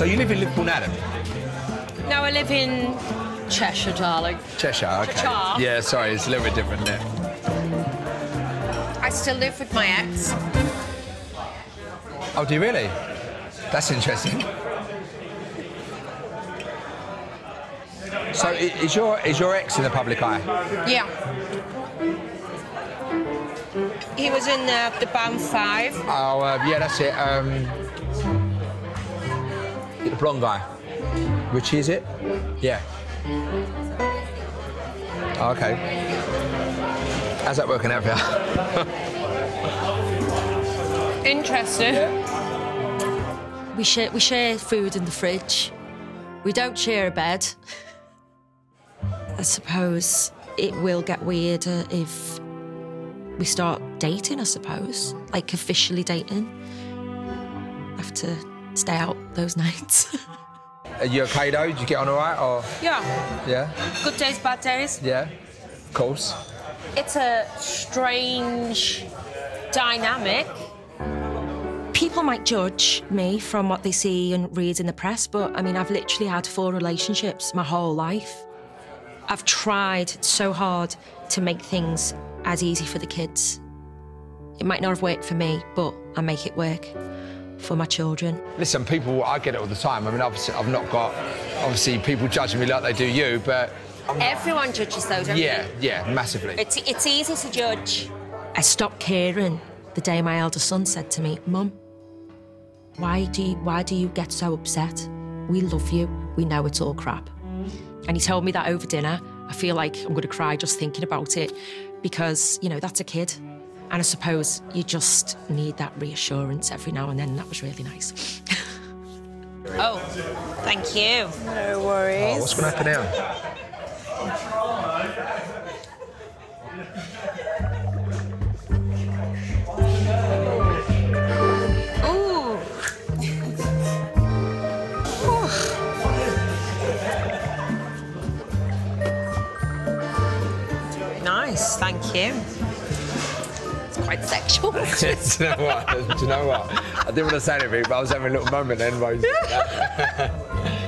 So you live in Liverpool now, then? No, I live in Cheshire, darling. Cheshire, okay. Cheshire. Yeah, sorry, it's a little bit different there. I still live with my ex. Oh, do you really? That's interesting. So is your is your ex in the public eye? Yeah. He was in uh, the band five. Oh, uh, yeah, that's it. Um, blonde guy. Which is it? Yeah. Oh, okay. How's that working out for you? Interesting. We share, we share food in the fridge. We don't share a bed. I suppose it will get weirder if we start dating, I suppose. Like officially dating. Have to stay out those nights. Are you okay though? Did you get on all right? Or Yeah. yeah, Good days, bad days. yeah, of course. It's a strange dynamic. People might judge me from what they see and read in the press, but I mean, I've literally had four relationships my whole life. I've tried so hard to make things as easy for the kids. It might not have worked for me, but I make it work for my children. Listen, people, I get it all the time. I mean, obviously, I've not got obviously people judging me like they do you, but Everyone judges though, don't yeah, they? yeah, massively. It's, it's easy to judge. I stopped caring the day my elder son said to me, Mum, why do you, why do you get so upset? We love you. We know it's all crap. And he told me that over dinner. I feel like I'm going to cry just thinking about it because, you know, that's a kid. And I suppose you just need that reassurance every now and then. That was really nice. Oh, thank you. No oh, worries. what's going to happen now? Ooh. nice, thank you. It's quite sexual. do you know what? Do you know what? I didn't want to say anything, but I was having a little moment then. while you said that.